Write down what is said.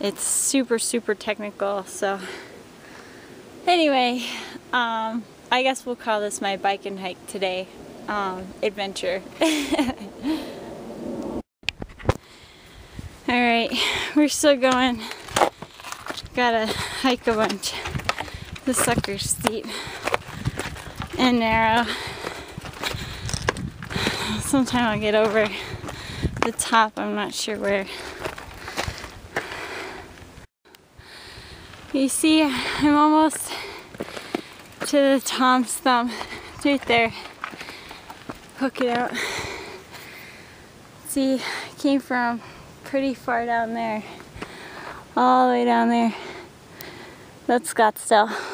It's super, super technical, so anyway, um, I guess we'll call this my bike and hike today um, adventure. Alright, we're still going. Gotta hike a bunch. The sucker's steep and narrow. Sometime I'll get over the top, I'm not sure where. You see, I'm almost to the Tom's Thumb. It's right there. Hook it out. See, I came from pretty far down there. All the way down there. That's Scottsdale.